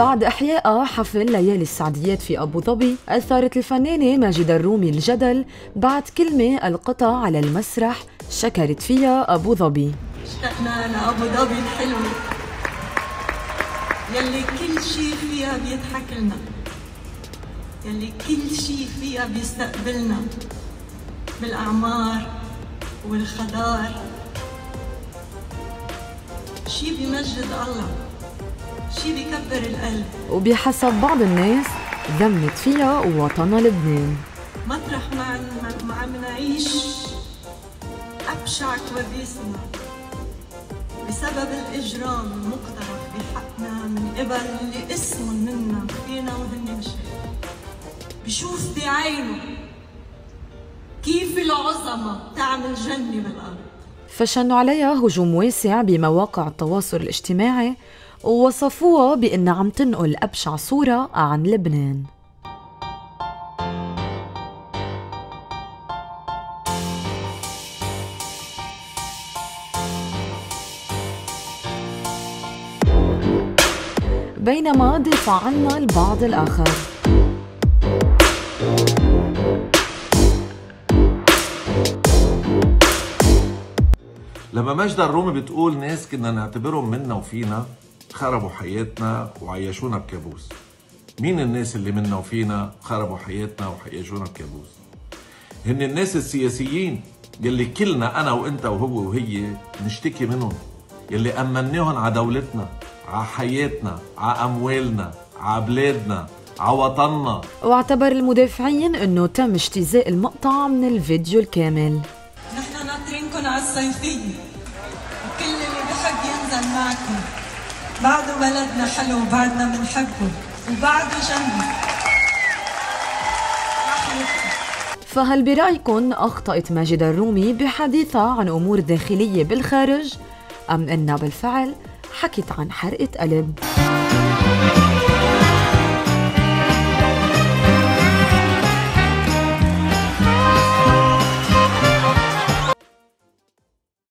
وبعد إحياء حفل ليالي السعديات في أبو ظبي أثارت الفنانة ماجدة الرومي الجدل بعد كلمة ألقتها على المسرح شكرت فيها أبو ظبي. اشتقنا لأبو ظبي الحلوة يلي كل شي فيها بيضحك لنا. يلي كل شي فيها بيستقبلنا. بالأعمار والخضار. شي بيمجد الله. شي بيكبر القلب. وبحسب بعض الناس ذمت فيها وطنها لبنان. مطرح ما ما عم نعيش. أبشع كوابيسنا بسبب الإجرام المقترف بحقنا من قبل اللي اسمهم منا فينا وهن شيء بشوف بعينه كيف العظمة تعمل جنة بالأرض. فشنوا عليها هجوم واسع بمواقع التواصل الاجتماعي ووصفوها بأنها عم تنقل أبشع صورة عن لبنان. بينما دفع عنا البعض الآخر. لما مجدة الرومي بتقول ناس كنا نعتبرهم منا وفينا خربوا حياتنا وعيشونا بكابوس. مين الناس اللي منا وفينا خربوا حياتنا وعيشونا بكابوس؟ هن الناس السياسيين يلي كلنا أنا وإنت وهو وهي نشتكي منهم يلي امناهم على دولتنا على حياتنا على أموالنا على بلادنا على وطننا. واعتبر المدافعين إنه تم اجتزاء المقطع من الفيديو الكامل. نحن ناطرينكم على الصيفية وكل اللي بحب ينزل معكم. بعده بلدنا حلو وبعدنا بنحبه وبعده جنة فهل برأيكم أخطأت ماجدة الرومي بحديثها عن أمور داخلية بالخارج أم أنها بالفعل حكت عن حرقة قلب؟